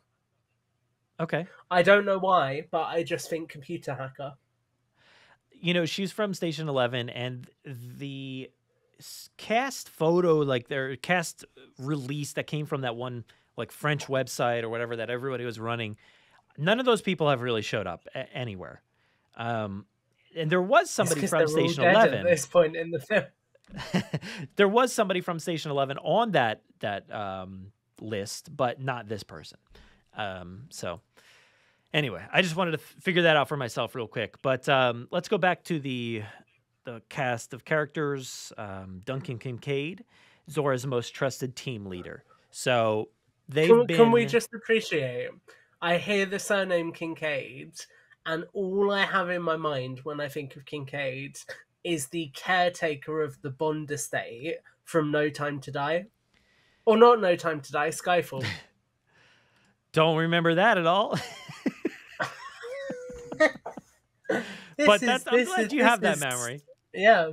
[SPEAKER 1] Okay.
[SPEAKER 2] I don't know why, but I just think computer hacker.
[SPEAKER 1] you know she's from station 11 and the cast photo like their cast release that came from that one like french website or whatever that everybody was running none of those people have really showed up a- anywhere um and there was somebody from station 11
[SPEAKER 2] at this point in the film.
[SPEAKER 1] there was somebody from station 11 on that that um list but not this person um so anyway i just wanted to figure that out for myself real quick but um let's go back to the the cast of characters um duncan kincaid zora's most trusted team leader so they've
[SPEAKER 2] Can,
[SPEAKER 1] been
[SPEAKER 2] can we just appreciate? I hear the surname Kincaid, and all I have in my mind when I think of Kincaid is the caretaker of the Bond estate from No Time to Die, or not No Time to Die, Skyfall.
[SPEAKER 1] don't remember that at all but
[SPEAKER 2] is-
[SPEAKER 1] that's i'm glad
[SPEAKER 2] is-
[SPEAKER 1] you have that
[SPEAKER 2] is-
[SPEAKER 1] memory
[SPEAKER 2] Yeah.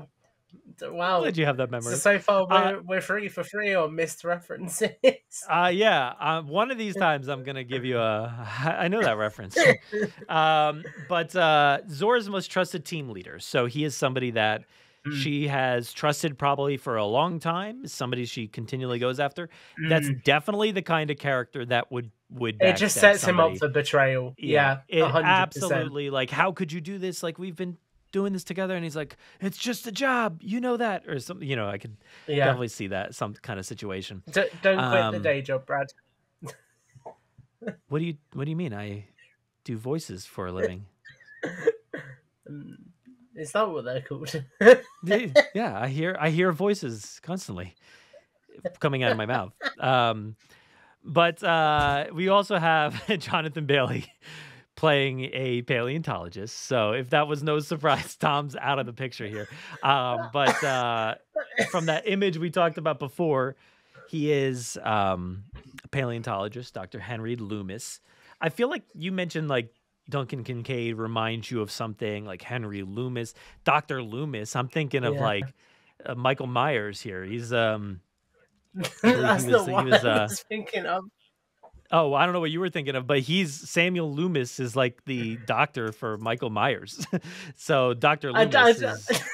[SPEAKER 1] I'm
[SPEAKER 2] Wow.
[SPEAKER 1] glad you have that memory
[SPEAKER 2] so far, we're,
[SPEAKER 1] Uh,
[SPEAKER 2] we're free for free on missed references.
[SPEAKER 1] Uh, yeah. Uh, one of these times I'm gonna give you a. I know that reference. um, but uh, Zora's the most trusted team leader, so he is somebody that
[SPEAKER 2] Mm.
[SPEAKER 1] she has trusted probably for a long time. Somebody she continually goes after. That's
[SPEAKER 2] Mm.
[SPEAKER 1] definitely the kind of character that would would.
[SPEAKER 2] it just sets him up for betrayal. Yeah,
[SPEAKER 1] it
[SPEAKER 2] hundred percent.
[SPEAKER 1] absolutely. Like, how could you do this? Like, we've been doing this together, and he's like, "It's just a job, you know that," or something. You know, I could
[SPEAKER 2] Yeah,
[SPEAKER 1] definitely see that some kind of situation.
[SPEAKER 2] D- don't quit the
[SPEAKER 1] Um,
[SPEAKER 2] day job, Brad.
[SPEAKER 1] What do you What do you mean? I do voices for a living.
[SPEAKER 2] Mm, Is that what they're called?
[SPEAKER 1] Yeah, yeah, I hear I hear voices constantly coming out of my mouth. Um, but uh, we also have Jonathan Bailey playing a paleontologist. So if that was no surprise, Tom's out of the picture here. Um, but uh, from that image we talked about before, he is um, a paleontologist, Dr. Henry Loomis. I feel like you mentioned like Duncan Kincaid reminds you of something like Henry Loomis, Doctor Loomis. I'm thinking of
[SPEAKER 2] Yeah.
[SPEAKER 1] like uh, Michael Myers here. He's um.
[SPEAKER 2] That's
[SPEAKER 1] he was- he
[SPEAKER 2] what
[SPEAKER 1] was,
[SPEAKER 2] I
[SPEAKER 1] uh,
[SPEAKER 2] was thinking of.
[SPEAKER 1] Oh, I don't know what you were thinking of, but he's Samuel Loomis is like the doctor for Michael Myers. so Doctor
[SPEAKER 2] I,
[SPEAKER 1] Loomis
[SPEAKER 2] I d-
[SPEAKER 1] is.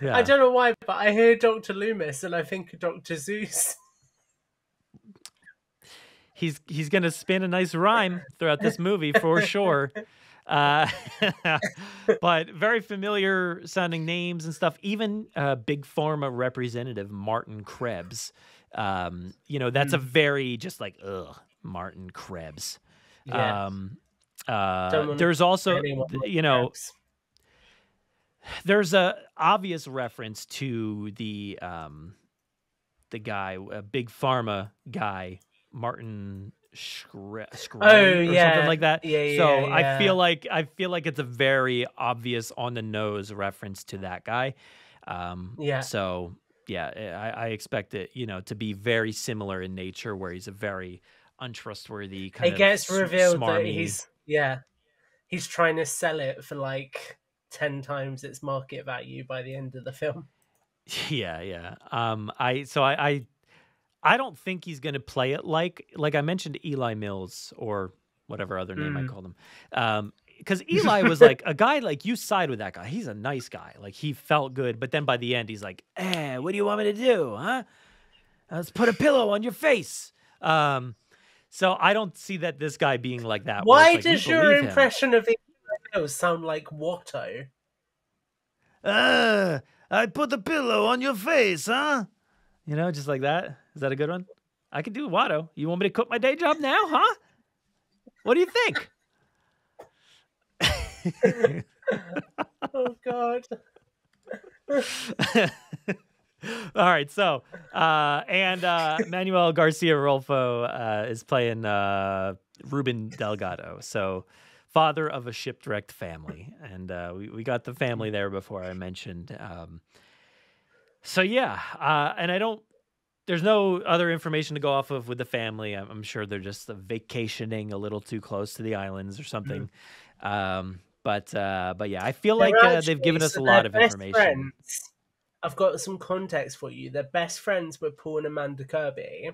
[SPEAKER 1] Yeah.
[SPEAKER 2] I don't know why, but I hear Doctor Loomis and I think Doctor Seuss.
[SPEAKER 1] he's he's gonna spin a nice rhyme throughout this movie for sure. Uh, but very familiar sounding names and stuff. Even uh, Big Pharma representative Martin Krebs. Um, you know, that's a very just like ugh, Martin Krebs.
[SPEAKER 2] Yeah.
[SPEAKER 1] Um, uh, there's also,
[SPEAKER 2] Anyone
[SPEAKER 1] th-
[SPEAKER 2] with
[SPEAKER 1] you know, there's a obvious reference to the um the guy a big pharma guy martin Shre- Shkreli
[SPEAKER 2] Oh,
[SPEAKER 1] or
[SPEAKER 2] yeah.
[SPEAKER 1] something like that
[SPEAKER 2] Yeah,
[SPEAKER 1] so
[SPEAKER 2] yeah,
[SPEAKER 1] i feel like i feel like it's a very obvious on the nose reference to that guy um
[SPEAKER 2] Yeah.
[SPEAKER 1] so yeah i, I expect it you know to be very similar in nature where he's a very untrustworthy kind
[SPEAKER 2] It
[SPEAKER 1] of
[SPEAKER 2] gets revealed that he's yeah, he's trying to sell it for like ten times its market value by the end of the film.
[SPEAKER 1] Yeah, yeah. Um, I so I I, I don't think he's going to play it like like I mentioned Eli Mills or whatever other name I
[SPEAKER 2] Mm.
[SPEAKER 1] called him. Um, because Eli was like a guy like you side with that guy. He's a nice guy. Like he felt good, but then by the end he's like, "Eh, what do you want me to do, huh? Let's put a pillow on your face." Um, so I don't see that this guy being like that.
[SPEAKER 2] Why
[SPEAKER 1] like,
[SPEAKER 2] does your
[SPEAKER 1] believe him.
[SPEAKER 2] impression of the sound like Watto?
[SPEAKER 1] Uh, I put the pillow on your face, huh? You know, just like that. Is that a good one? I can do Watto. You want me to quit my day job now, huh? What do you think?
[SPEAKER 2] Oh God.
[SPEAKER 1] All right, so uh, and uh, Manuel Garcia Rulfo uh, is playing uh, Ruben Delgado, so father of a shipwrecked family, and uh, we we got the family there before I mentioned. Um, so yeah, uh, and I don't. There's no other information to go off of with the family. I'm, I'm sure they're just vacationing a little too close to the islands or something. Um, but uh, but yeah, I feel like
[SPEAKER 2] They're
[SPEAKER 1] uh, they've given us a lot of information.
[SPEAKER 2] friends. I've got some context for you. They're best friends with Paul and Amanda Kirby.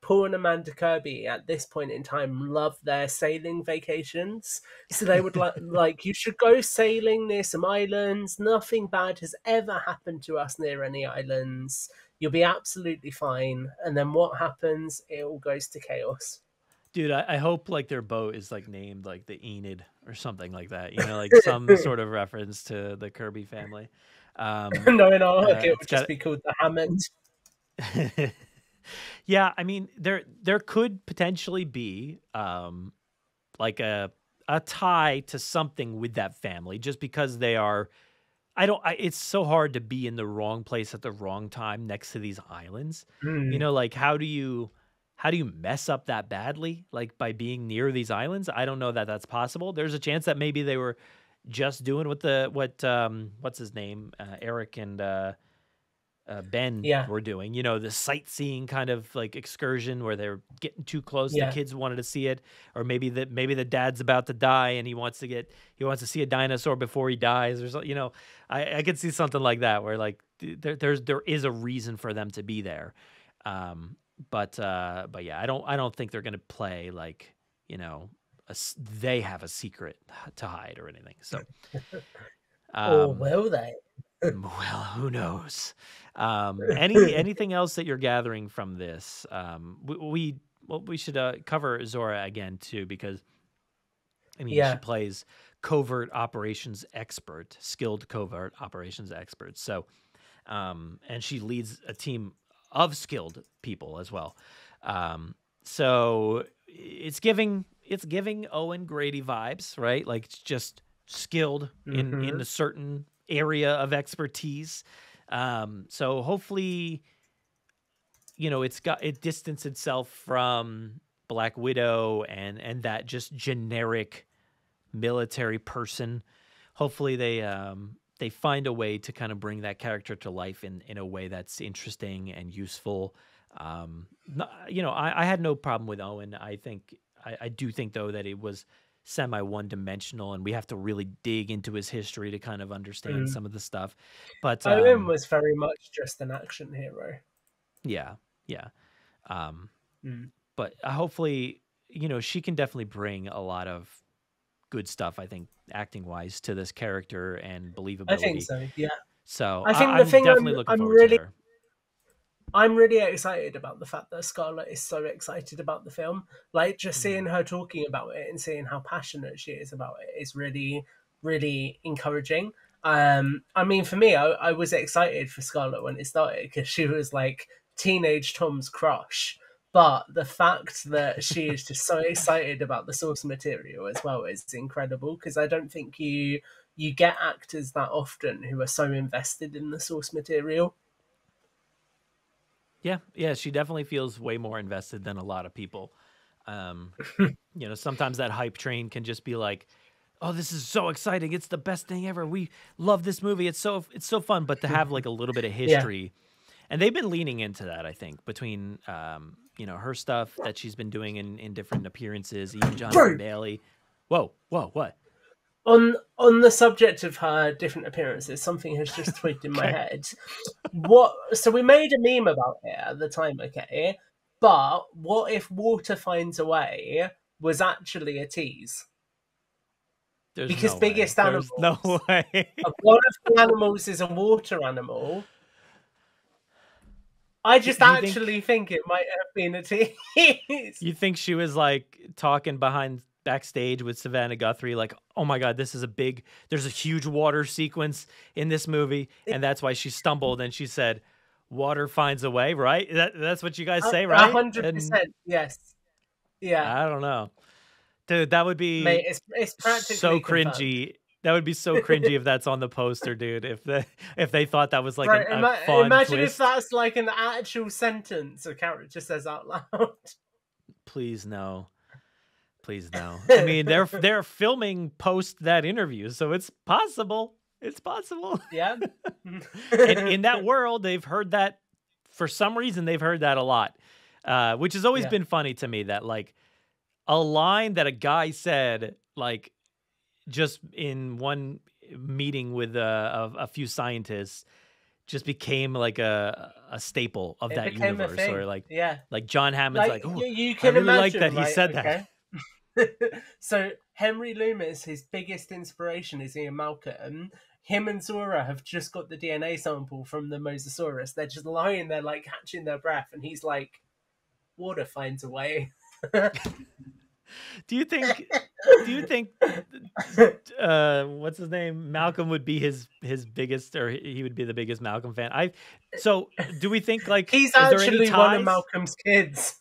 [SPEAKER 2] Paul and Amanda Kirby at this point in time love their sailing vacations. So they would like like you should go sailing near some islands. Nothing bad has ever happened to us near any islands. You'll be absolutely fine. And then what happens? It all goes to chaos.
[SPEAKER 1] Dude, I, I hope like their boat is like named like the Enid or something like that. You know, like some sort of reference to the Kirby family. Um,
[SPEAKER 2] no, in our
[SPEAKER 1] Uh,
[SPEAKER 2] it would just
[SPEAKER 1] got-
[SPEAKER 2] be called the Hammond.
[SPEAKER 1] yeah, I mean there there could potentially be um like a a tie to something with that family just because they are I don't I, it's so hard to be in the wrong place at the wrong time next to these islands.
[SPEAKER 2] Hmm.
[SPEAKER 1] You know, like how do you how do you mess up that badly like by being near these islands? I don't know that that's possible. There's a chance that maybe they were just doing what the what um what's his name uh, Eric and uh, uh Ben
[SPEAKER 2] Yeah.
[SPEAKER 1] were doing. You know, the sightseeing kind of like excursion where they're getting too close.
[SPEAKER 2] Yeah.
[SPEAKER 1] The kids wanted to see it, or maybe that maybe the dad's about to die and he wants to get he wants to see a dinosaur before he dies, or something. You know, I I could see something like that where like there there's there is a reason for them to be there. Um, but uh, but yeah, I don't I don't think they're gonna play like you know a they have a secret to hide or anything. So.
[SPEAKER 2] or
[SPEAKER 1] Um,
[SPEAKER 2] will they?
[SPEAKER 1] well, who knows? Um, any anything else that you're gathering from this? Um, we, we well, we should uh, cover Zora again too because I mean
[SPEAKER 2] Yeah.
[SPEAKER 1] she plays covert operations expert, skilled covert operations expert. So, um, and she leads a team of skilled people as well. Um, so it's giving it's giving Owen Grady vibes, right? Like it's just skilled in in
[SPEAKER 2] Mhm.
[SPEAKER 1] a certain area of expertise. Um, so hopefully, you know, it's got it distanced itself from Black Widow and and that just generic military person. Hopefully they um they find a way to kind of bring that character to life in in a way that's interesting and useful. Um, you know, I, I had no problem with Owen. I think I, I do think though that it was semi one dimensional, and we have to really dig into his history to kind of understand
[SPEAKER 2] Mm.
[SPEAKER 1] some of the stuff. But
[SPEAKER 2] Owen
[SPEAKER 1] um,
[SPEAKER 2] was very much just an action hero.
[SPEAKER 1] yeah, yeah. Um,
[SPEAKER 2] Mm.
[SPEAKER 1] but uh, hopefully, you know, she can definitely bring a lot of good stuff. I think acting wise to this character and believability.
[SPEAKER 2] I think so. Yeah.
[SPEAKER 1] So
[SPEAKER 2] I think
[SPEAKER 1] I,
[SPEAKER 2] the
[SPEAKER 1] am
[SPEAKER 2] thing I'm- I'm
[SPEAKER 1] forward
[SPEAKER 2] really-
[SPEAKER 1] to her.
[SPEAKER 2] I'm really excited about the fact that Scarlett is so excited about the film. Like just seeing
[SPEAKER 1] Mm.
[SPEAKER 2] her talking about it and seeing how passionate she is about it is really, really encouraging. Um, I mean, for me, I, I was excited for Scarlett when it started because she was like teenage Tom's crush. But the fact that she is just so excited about the source material as well is incredible because I don't think you you get actors that often who are so invested in the source material.
[SPEAKER 1] Yeah, yeah, she definitely feels way more invested than a lot of people. Um, you know, sometimes that hype train can just be like, "Oh, this is so exciting! It's the best thing ever. We love this movie. It's so it's so fun." But to have like a little bit of history, and they've been leaning into that, I think, between um, you know her stuff that she's been doing in in different appearances, even John. Bailey. Whoa, whoa, what?
[SPEAKER 2] On on the subject of her different appearances, something has just twigged in my
[SPEAKER 1] Okay.
[SPEAKER 2] head. What? So we made a meme about it at the time, okay? But what if Water Finds a Way was actually a tease?
[SPEAKER 1] There's
[SPEAKER 2] Because
[SPEAKER 1] no
[SPEAKER 2] biggest
[SPEAKER 1] way. There's no way.
[SPEAKER 2] One of the animals is a water animal. I just
[SPEAKER 1] you think-
[SPEAKER 2] actually think... it might have been a tease.
[SPEAKER 1] You think she was like talking behind backstage with Savannah Guthrie, like, oh my God, this is a big, there's a huge water sequence in this movie. And that's why she stumbled and she said, water finds a way, right? That, that's what you guys say, right?
[SPEAKER 2] hundred
[SPEAKER 1] And
[SPEAKER 2] percent, yes. Yeah,
[SPEAKER 1] I don't know. Dude, that would be
[SPEAKER 2] mate, it's it's practically
[SPEAKER 1] so
[SPEAKER 2] confirmed.
[SPEAKER 1] cringy. That would be so cringy if that's on the poster, dude. If the if they thought that was like
[SPEAKER 2] Right,
[SPEAKER 1] an, a
[SPEAKER 2] ima-
[SPEAKER 1] fun
[SPEAKER 2] imagine
[SPEAKER 1] twist.
[SPEAKER 2] if that's like an actual sentence a character says out loud.
[SPEAKER 1] Please no. Please no. I mean, they're they're filming post that interview, so it's possible. It's possible.
[SPEAKER 2] yeah.
[SPEAKER 1] And in that world, they've heard that for some reason they've heard that a lot. Uh, which has always
[SPEAKER 2] Yeah.
[SPEAKER 1] been funny to me that like a line that a guy said like just in one meeting with uh, a, a few scientists just became like a a staple of
[SPEAKER 2] It
[SPEAKER 1] that universe or like
[SPEAKER 2] yeah.
[SPEAKER 1] like John Hammond's
[SPEAKER 2] Like,
[SPEAKER 1] like,
[SPEAKER 2] you, you can
[SPEAKER 1] really like that he
[SPEAKER 2] right,
[SPEAKER 1] said that."
[SPEAKER 2] so Henry Loomis, his biggest inspiration is Ian Malcolm. Him and Zora have just got the DNA sample from the Mosasaurus. They're just lying there, like catching their breath, and he's like, "Water finds a way."
[SPEAKER 1] Do you think? do you think? Uh, what's his name? Malcolm would be his his biggest, or he would be the biggest Malcolm fan. I. So, do we think like
[SPEAKER 2] He's
[SPEAKER 1] is there any
[SPEAKER 2] actually one of Malcolm's kids.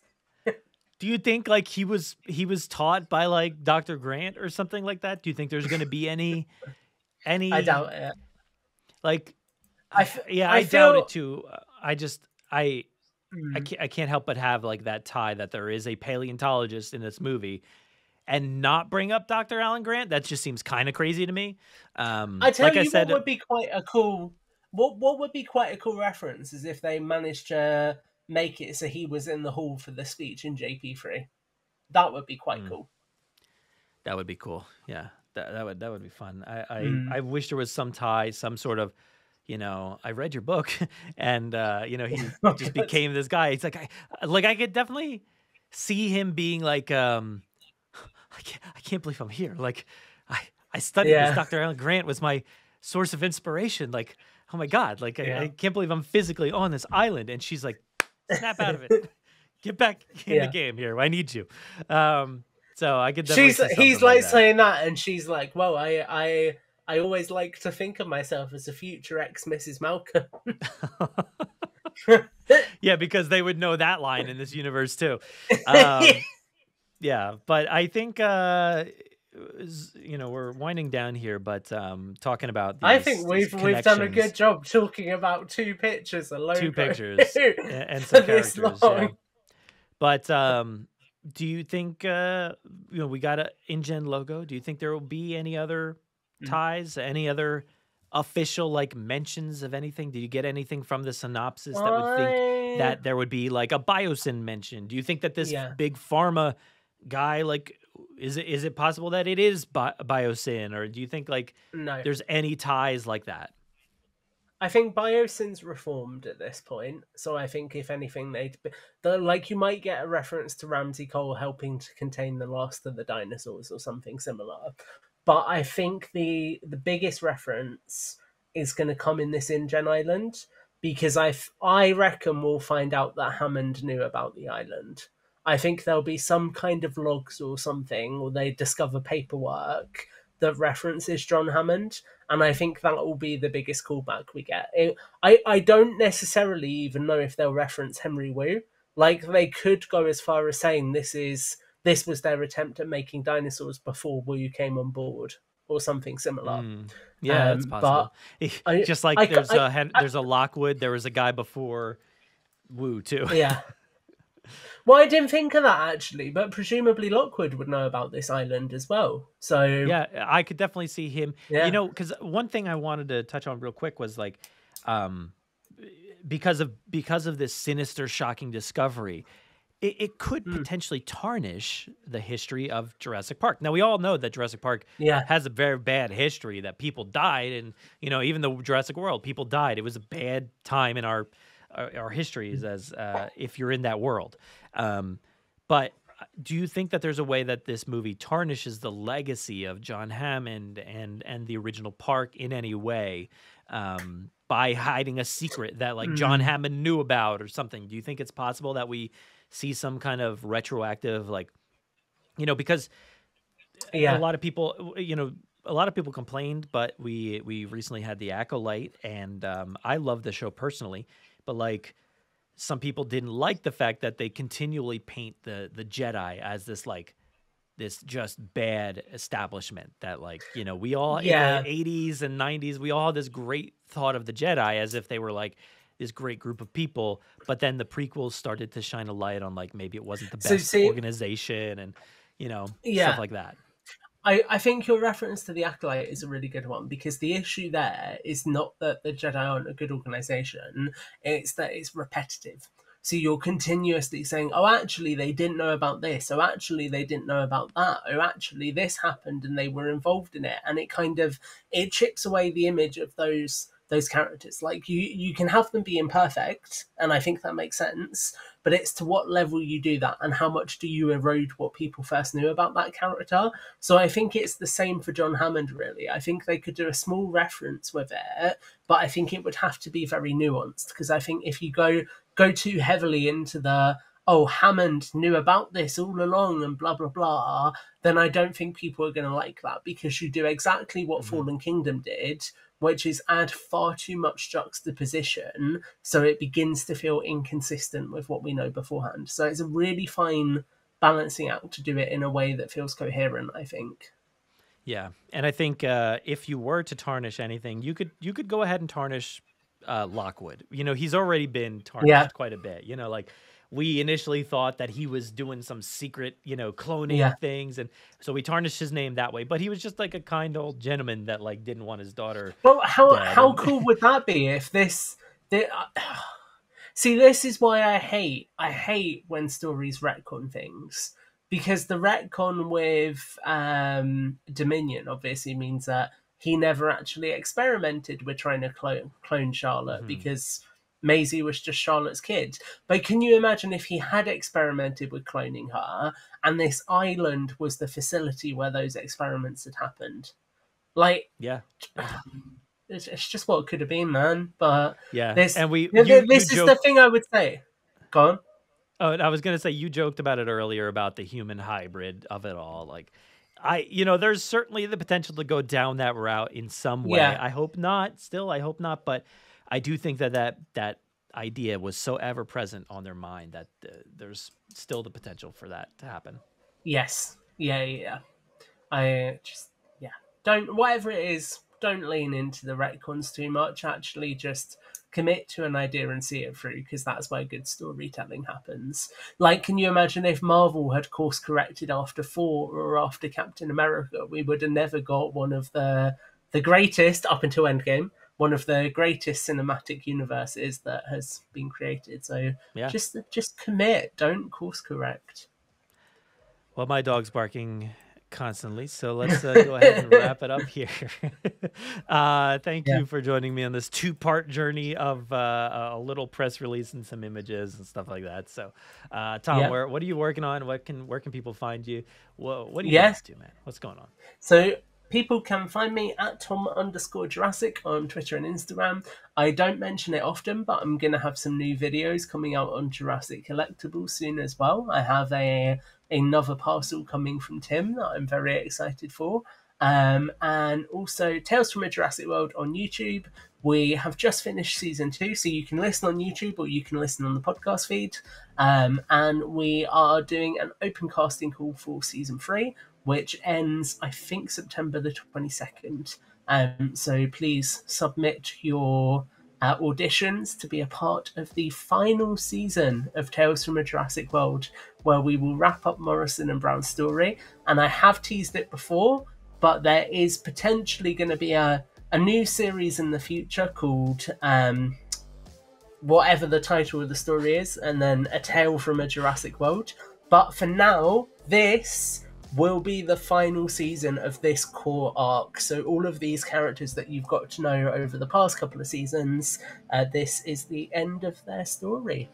[SPEAKER 1] Do you think like he was he was taught by like Dr. Grant or something like that? Do you think there's going to be any any
[SPEAKER 2] I doubt it.
[SPEAKER 1] like
[SPEAKER 2] I f-
[SPEAKER 1] yeah,
[SPEAKER 2] I
[SPEAKER 1] I, doubt
[SPEAKER 2] feel-
[SPEAKER 1] it too. I just I I
[SPEAKER 2] Mm.
[SPEAKER 1] can't, I can't help but have like that tie that there is a paleontologist in this movie and not bring up Dr. Alan Grant. That just seems kind of crazy to me. Um,
[SPEAKER 2] I tell
[SPEAKER 1] like
[SPEAKER 2] you
[SPEAKER 1] I said,
[SPEAKER 2] what would be quite a cool what what would be quite a cool reference is if they managed to make it so he was in the hall for the speech in JP3. That would be quite
[SPEAKER 1] Mm.
[SPEAKER 2] cool.
[SPEAKER 1] that would be cool. Yeah, that, that would that would be fun. I I,
[SPEAKER 2] Mm.
[SPEAKER 1] I wish there was some tie, some sort of, you know, I read your book, and uh, you know he
[SPEAKER 2] Oh,
[SPEAKER 1] just became this guy. It's like I like I could definitely see him being like, um, I can't I can't believe I'm here. Like I I studied
[SPEAKER 2] Yeah.
[SPEAKER 1] this. Dr. Alan Grant was my source of inspiration. Like oh my god, like I, I can't believe I'm physically on this island. And she's like, snap out of it. Get back in
[SPEAKER 2] Yeah.
[SPEAKER 1] the game here. I need you. Um, so I could
[SPEAKER 2] She's he's like
[SPEAKER 1] that.
[SPEAKER 2] saying that and she's like, "Well, I I I always like to think of myself as a future ex Mrs. Malcolm."
[SPEAKER 1] yeah, because they would know that line in this universe too. Um, yeah, but I think uh, you know we're winding down here, but um, talking about
[SPEAKER 2] I think we've we've done a good job talking about two pictures alone.
[SPEAKER 1] two pictures and, some characters. Yeah. But um, do you think uh, you know we got a InGen logo? Do you think there will be any other
[SPEAKER 2] Mm.
[SPEAKER 1] ties, any other official like mentions of anything? Did you get anything from the synopsis that would think
[SPEAKER 2] I-
[SPEAKER 1] that there would be like a biosyn mention. Do you think that this
[SPEAKER 2] Yeah.
[SPEAKER 1] big pharma guy like is it is it possible that it is bi- biosyn, or do you think like
[SPEAKER 2] No,
[SPEAKER 1] there's any ties like that?
[SPEAKER 2] I think Biosyn's reformed at this point, so I think if anything, they'd be, the, like you might get a reference to Ramsey Cole helping to contain the last of the dinosaurs or something similar. But I think the the biggest reference is going to come in this InGen Island because I f- I reckon we'll find out that Hammond knew about the island. I think there'll be some kind of logs or something, or they discover paperwork that references John Hammond, and I think that will be the biggest callback we get. It, I I don't necessarily even know if they'll reference Henry Wu. Like they could go as far as saying this is this was their attempt at making dinosaurs before Wu came on board, or something similar.
[SPEAKER 1] Mm. Yeah, that's
[SPEAKER 2] Um,
[SPEAKER 1] possible.
[SPEAKER 2] I-
[SPEAKER 1] Just like
[SPEAKER 2] I-
[SPEAKER 1] there's
[SPEAKER 2] I-
[SPEAKER 1] a there's a Lockwood, there was a guy before Wu too.
[SPEAKER 2] Yeah. Well, I didn't think of that actually, but presumably Lockwood would know about this island as well. So
[SPEAKER 1] yeah i could definitely see him
[SPEAKER 2] Yeah.
[SPEAKER 1] you know because one thing i wanted to touch on real quick was like um because of because of this sinister shocking discovery it, it could
[SPEAKER 2] Hmm.
[SPEAKER 1] potentially tarnish the history of jurassic park now we all know that jurassic park
[SPEAKER 2] yeah,
[SPEAKER 1] has a very bad history that people died and you know even the jurassic world people died it was a bad time in our our, our histories as uh, if you're in that world. Um, but uh, do you think that there's a way that this movie tarnishes the legacy of john hammond and and the original park in any way um, by hiding a secret that like john
[SPEAKER 2] Mm.
[SPEAKER 1] hammond knew about or something? Do you think it's possible that we see some kind of retroactive like you know because
[SPEAKER 2] yeah,
[SPEAKER 1] a lot of people you know a lot of people complained but we we recently had the acolyte and um, i love the show personally but like some people didn't like the fact that they continually paint the the jedi as this like this just bad establishment that like you know we all
[SPEAKER 2] Yeah.
[SPEAKER 1] in the 80s and 90s we all had this great thought of the jedi as if they were like this great group of people but then the prequels started to shine a light on like maybe it wasn't the
[SPEAKER 2] So,
[SPEAKER 1] best
[SPEAKER 2] see-
[SPEAKER 1] organization and you know
[SPEAKER 2] Yeah.
[SPEAKER 1] stuff like that
[SPEAKER 2] I, I think your reference to the Acolyte is a really good one because the issue there is not that the Jedi aren't a good organization, it's that it's repetitive. So you're continuously saying, oh, actually, they didn't know about this. Oh, actually, they didn't know about that. Oh, actually, this happened and they were involved in it. And it kind of it chips away the image of those those characters. Like you, you can have them be imperfect, and I think that makes sense. But it's to what level you do that, and how much do you erode what people first knew about that character. So I think it's the same for John Hammond, really. I think they could do a small reference with it, but I think it would have to be very nuanced because I think if you go go too heavily into the oh Hammond knew about this all along and blah blah blah, then I don't think people are going to like that because you do exactly what
[SPEAKER 1] Mhm.
[SPEAKER 2] Fallen Kingdom did, which is add far too much juxtaposition so it begins to feel inconsistent with what we know beforehand. So it's a really fine balancing act to do it in a way that feels coherent, I think.
[SPEAKER 1] Yeah, and I think uh, if you were to tarnish anything, you could you could go ahead and tarnish uh, Lockwood. You know, he's already been tarnished
[SPEAKER 2] Yeah.
[SPEAKER 1] quite a bit. You know, like we initially thought that he was doing some secret, you know, cloning
[SPEAKER 2] Yeah.
[SPEAKER 1] things, and so we tarnished his name that way. But he was just like a kind old gentleman that like didn't want his daughter.
[SPEAKER 2] Well, how
[SPEAKER 1] dead
[SPEAKER 2] how cool would that be if this? The, uh, see, this is why I hate I hate when stories retcon things because the retcon with um, Dominion obviously means that he never actually experimented with trying to clone clone Charlotte
[SPEAKER 1] Mhm.
[SPEAKER 2] because Maisie was just Charlotte's kid. But can you imagine if he had experimented with cloning her and this island was the facility where those experiments had happened? Like
[SPEAKER 1] Yeah,
[SPEAKER 2] it's, it's just what it could have been, man. But
[SPEAKER 1] yeah.
[SPEAKER 2] this,
[SPEAKER 1] and we
[SPEAKER 2] you-
[SPEAKER 1] you,
[SPEAKER 2] this
[SPEAKER 1] you
[SPEAKER 2] is
[SPEAKER 1] joked,
[SPEAKER 2] the thing I would say. Go on.
[SPEAKER 1] Oh, I was gonna say you joked about it earlier about the human hybrid of it all. Like, I, you know, there's certainly the potential to go down that route in some way.
[SPEAKER 2] Yeah.
[SPEAKER 1] I hope not. Still, I hope not. But I do think that that that idea was so ever present on their mind that uh, there's still the potential for that to happen.
[SPEAKER 2] Yes. Yeah, yeah. I just yeah. Don't whatever it is. Don't lean into the retcons too much. Actually, just commit to an idea and see it through because that's where good storytelling happens. Like, can you imagine if Marvel had course corrected after Thor or after Captain America? We would have never got one of the the greatest up until Endgame, one of the greatest cinematic universes that has been created. So
[SPEAKER 1] Yeah.
[SPEAKER 2] just just commit. Don't course correct.
[SPEAKER 1] Well, my dog's barking constantly, so let's uh, go ahead and wrap it up here. uh, thank
[SPEAKER 2] Yeah.
[SPEAKER 1] you for joining me on this two-part journey of uh, a little press release and some images and stuff like that. So, uh, Tom,
[SPEAKER 2] Yeah.
[SPEAKER 1] where, what are you working on? What can where can people find you? What, what are you
[SPEAKER 2] Yeah.
[SPEAKER 1] up to, man? What's going on?
[SPEAKER 2] So people can find me at Tom underscore Jurassic on Twitter and Instagram. I don't mention it often, but I'm gonna have some new videos coming out on Jurassic Collectibles soon as well. I have a another parcel coming from Tim that I'm very excited for. Um, and also Tales from a Jurassic World on YouTube. We have just finished season two, so you can listen on YouTube or you can listen on the podcast feed. Um, and we are doing an open casting call for season three, which ends, I think, September the 22nd. Um, so please submit your uh, auditions to be a part of the final season of Tales from a Jurassic World, where we will wrap up Morrison and Brown's story. And I have teased it before, but there is potentially going to be a, a new series in the future called um, whatever the title of the story is, and then A Tale from a Jurassic World. But for now, this will be the final season of this core arc. So, all of these characters that you've got to know over the past couple of seasons, uh, this is the end of their story.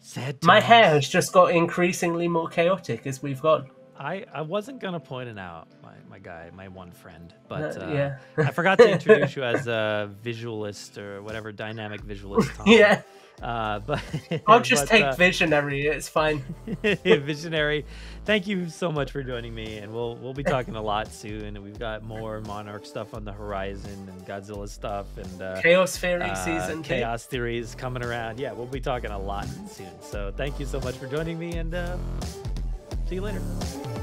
[SPEAKER 1] Sad.
[SPEAKER 2] My hair has just got increasingly more chaotic as we've gone.
[SPEAKER 1] I, I wasn't gonna point it out, my, my guy, my one friend, but
[SPEAKER 2] Uh,
[SPEAKER 1] uh,
[SPEAKER 2] yeah.
[SPEAKER 1] I forgot to introduce you as a visualist or whatever dynamic visualist. Tom.
[SPEAKER 2] Yeah,
[SPEAKER 1] Uh, but
[SPEAKER 2] I'll just
[SPEAKER 1] but,
[SPEAKER 2] take
[SPEAKER 1] uh,
[SPEAKER 2] visionary. It's fine.
[SPEAKER 1] visionary. Thank you so much for joining me, and we'll we'll be talking a lot soon. We've got more Monarch stuff on the horizon, and Godzilla stuff, and uh,
[SPEAKER 2] Chaos Theory
[SPEAKER 1] uh,
[SPEAKER 2] season two.
[SPEAKER 1] chaos theories coming around. Yeah, we'll be talking a lot soon. So thank you so much for joining me, and uh, See you later.